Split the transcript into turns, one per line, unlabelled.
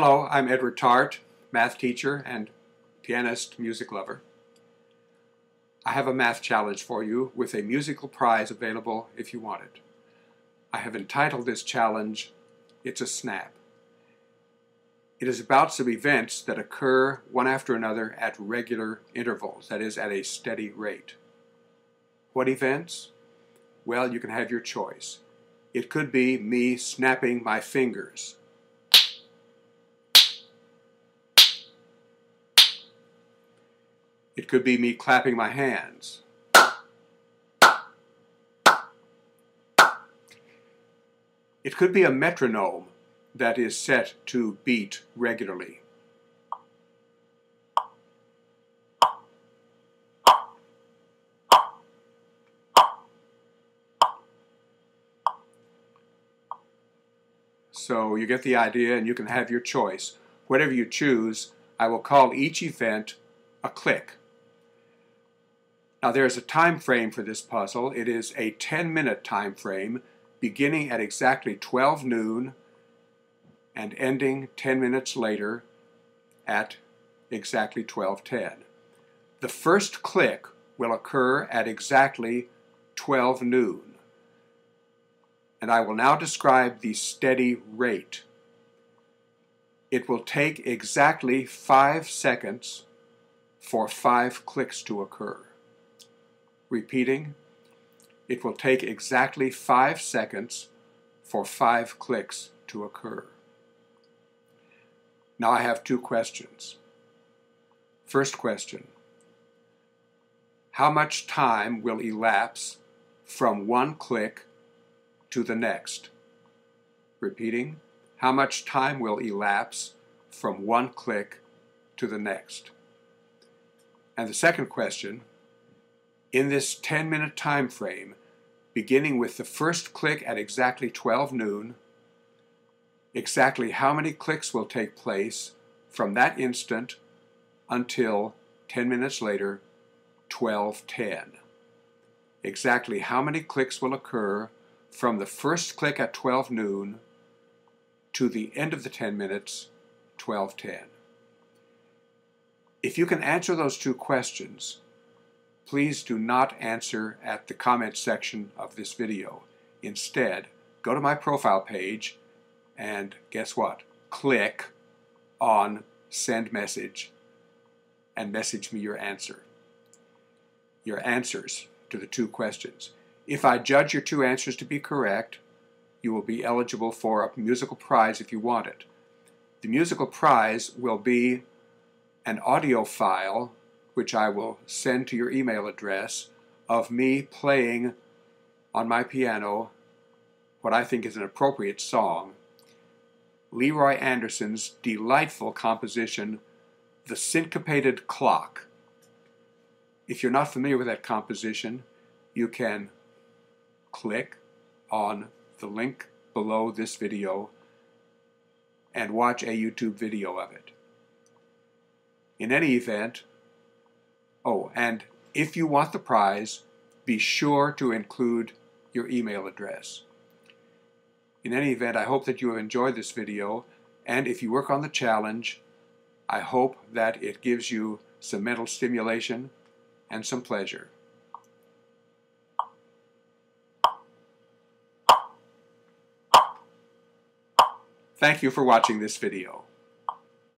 Hello, I'm Edward Tarte, math teacher and pianist, music lover. I have a math challenge for you with a musical prize available if you want it. I have entitled this challenge, It's a Snap. It is about some events that occur one after another at regular intervals, that is, at a steady rate. What events? Well, you can have your choice. It could be me snapping my fingers. It could be me clapping my hands. It could be a metronome that is set to beat regularly. So you get the idea and you can have your choice. Whatever you choose, I will call each event a click. Now there is a time frame for this puzzle. It is a 10 minute time frame beginning at exactly 12 noon and ending 10 minutes later at exactly 1210. The first click will occur at exactly 12 noon. And I will now describe the steady rate. It will take exactly 5 seconds for 5 clicks to occur. Repeating, it will take exactly 5 seconds for 5 clicks to occur. Now I have two questions. First question How much time will elapse from one click to the next? Repeating, how much time will elapse from one click to the next? And the second question in this 10 minute time frame, beginning with the first click at exactly 12 noon, exactly how many clicks will take place from that instant until 10 minutes later, 1210. Exactly how many clicks will occur from the first click at 12 noon to the end of the 10 minutes, 1210. If you can answer those two questions, please do not answer at the comment section of this video. Instead, go to my profile page and guess what? Click on send message and message me your answer. Your answers to the two questions. If I judge your two answers to be correct, you will be eligible for a musical prize if you want it. The musical prize will be an audio file, which I will send to your email address, of me playing on my piano what I think is an appropriate song Leroy Anderson's delightful composition, The Syncopated Clock. If you're not familiar with that composition, you can click on the link below this video and watch a YouTube video of it. In any event, oh, and if you want the prize, be sure to include your email address. In any event, I hope that you have enjoyed this video, and if you work on the challenge, I hope that it gives you some mental stimulation and some pleasure. Thank you for watching this video.